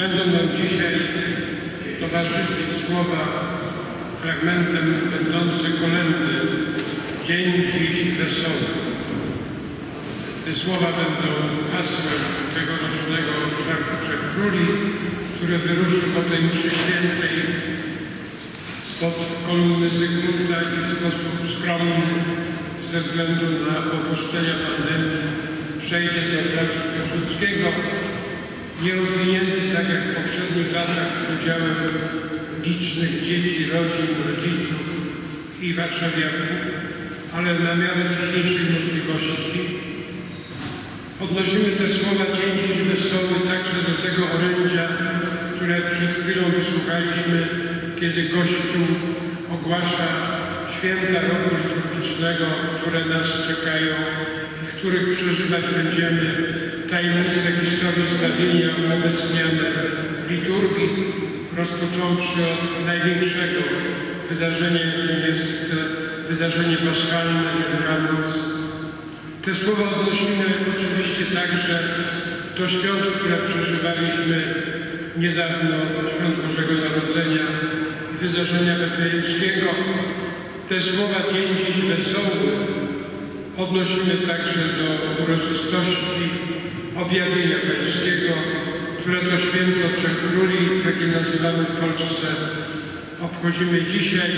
Będą nam dzisiaj towarzyszyć słowa fragmentem będące kolendy Dzień dziś wesoły. Te słowa będą hasłem tegorocznego Szarku Trzech Króli, które wyruszy po tej mszy świętej spod kolumny Zygmunta i w sposób skromny ze względu na opuszczenia pandemii przejdzie do placu Piłsudskiego, nierozwinięty tak jak w poprzednich latach z udziałem licznych dzieci, rodzin, rodziców i warszawiaków, ale na miarę dzisiejszej możliwości. Odnosimy te słowa dziś wesoły także do tego orędzia, które przed chwilą wysłuchaliśmy, kiedy Kościół ogłasza święta roku liturgicznego, które nas czekają, w których przeżywać będziemy tajemnicę historii zbawienia w liturgii, rozpocząwszy od największego wydarzenia, jakim jest wydarzenie paschalne Wielkanoc. Te słowa odnosimy oczywiście także do świąt, które przeżywaliśmy niedawno, świąt Bożego Narodzenia i wydarzenia betlejemskiego. Te słowa Dzień dziś wesoły odnosimy także do uroczystości objawienia pańskiego, które to święto Trzech Króli, jakie nazywamy w Polsce, obchodzimy dzisiaj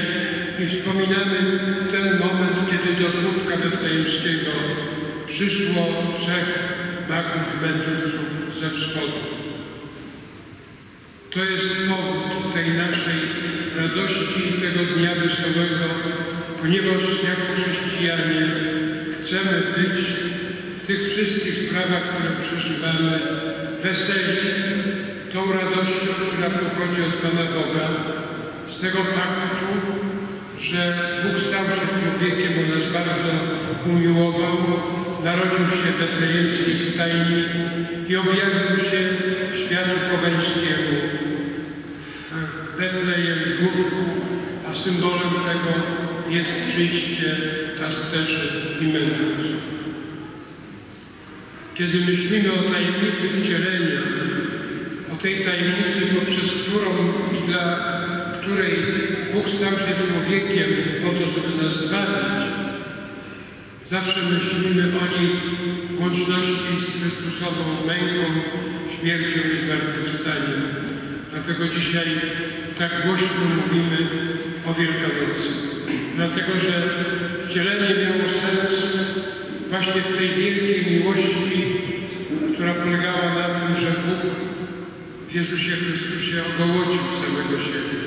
i wspominamy ten moment, kiedy do żłódka betlejemskiego przyszło trzech magów mędrców ze wschodu. To jest powód tej naszej radości i tego dnia wesołego, ponieważ jako chrześcijanie chcemy być w tych wszystkich sprawach, które przeżywamy, weseli tą radością, która pochodzi od Pana Boga, z tego faktu, że Bóg stał się człowiekiem, bo nas bardzo umiłował, narodził się w betlejemskiej stajni i objawił się światu pogańskiemu Betlejem, a symbolem tego jest przyjście pasterzy i mędrców. Kiedy myślimy o tajemnicy wcielenia, o tej tajemnicy, poprzez którą i dla której Bóg stał się człowiekiem po to, żeby nas zbawić, zawsze myślimy o niej w łączności z Chrystusową męką, śmiercią i zmartwychwstaniem. Dlatego dzisiaj tak głośno mówimy o Wielkanocy. Dlatego, że wcielenie miało sens właśnie w tej wielkiej miłości, która polegała na tym, że Bóg w Jezusie Chrystusie ogołocił samego siebie,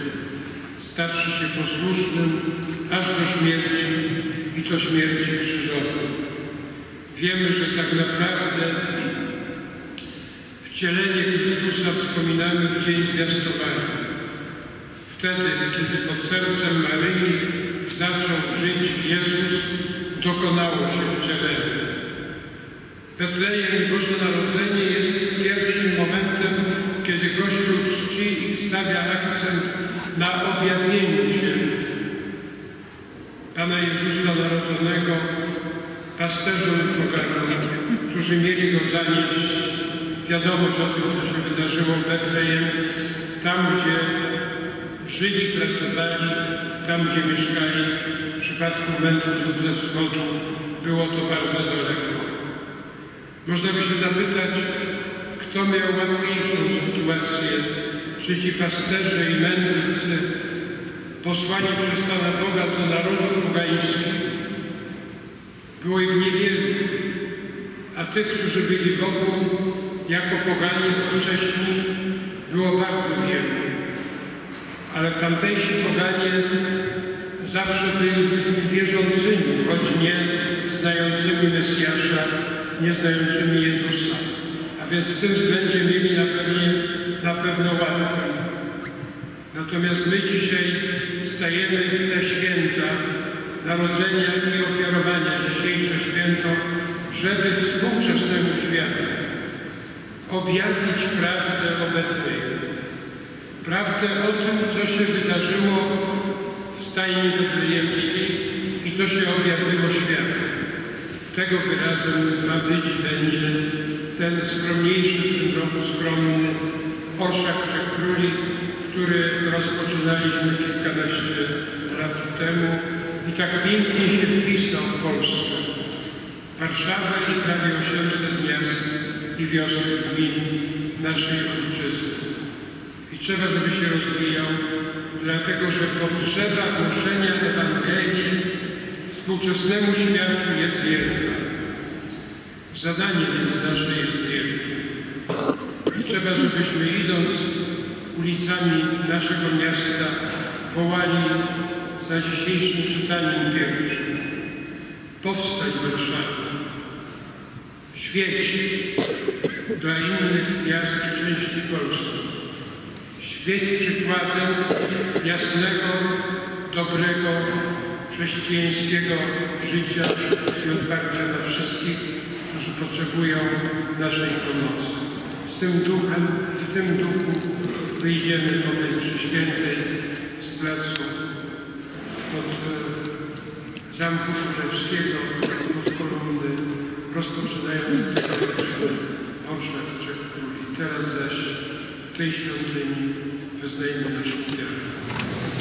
stawszy się posłusznym aż do śmierci i to śmierci krzyżowej. Wiemy, że tak naprawdę wcielenie Chrystusa wspominamy w dzień zwiastowania. Wtedy, kiedy pod sercem Maryi zaczął dokonało się wcielenie. Betlejem Boże Narodzenie jest pierwszym momentem, kiedy Kościół czci i stawia akcent na objawieniu się Pana Jezusa Narodzonego pasterzom poganom, którzy mieli Go zanieść wiadomość o tym, co się wydarzyło w Betlejem, tam, gdzie żyli, pracowali, tam, gdzie mieszkali. W przypadku mędrców ze wschodu było to bardzo daleko. Można by się zapytać, kto miał łatwiejszą sytuację, czy ci pasterze i mędrcy posłani przez Pana Boga do narodów pogańskich? Było ich niewielu, a tych, którzy byli wokół jako poganie wcześniej, było bardzo wielu. Ale tamtejsi poganie zawsze byli wierzącymi, choć nie znającymi Mesjasza, nie znającymi Jezusa. A więc w tym względzie mieli na, na pewno łatwiej. Natomiast my dzisiaj stajemy w te święta narodzenia i ofiarowania, dzisiejsze święto, żeby współczesnemu światu objawić prawdę. Prawdę o tym, co się wydarzyło w stajni betlejemskiej i co się objawiło światu. Tego wyrazem ma być będzie ten skromniejszy w tym roku skromny Orszak Trzech Króli, który rozpoczynaliśmy kilkanaście lat temu i tak pięknie się wpisał w Polskę. Warszawę i prawie 800 miast i wiosek gmin naszej ojczyzny. Trzeba, żeby się rozwijał, dlatego że potrzeba głoszenia Ewangelii współczesnemu światu jest wielka. Zadanie więc nasze jest wielkie. I trzeba, żebyśmy idąc ulicami naszego miasta wołali za dzisiejszym czytaniem pierwszym. Powstać Warszawa. Świeć dla innych miast i części Polski. Świeć przykładem jasnego, dobrego, chrześcijańskiego życia i otwarcia dla wszystkich, którzy potrzebują naszej pomocy. Z tym duchem, w tym duchu wyjdziemy po tej mszy świętej z placu od e, Zamku Królewskiego, od kolumny, rozpoczynając orszak Trzech Króli. Teraz zaś w tej świątyni His name will be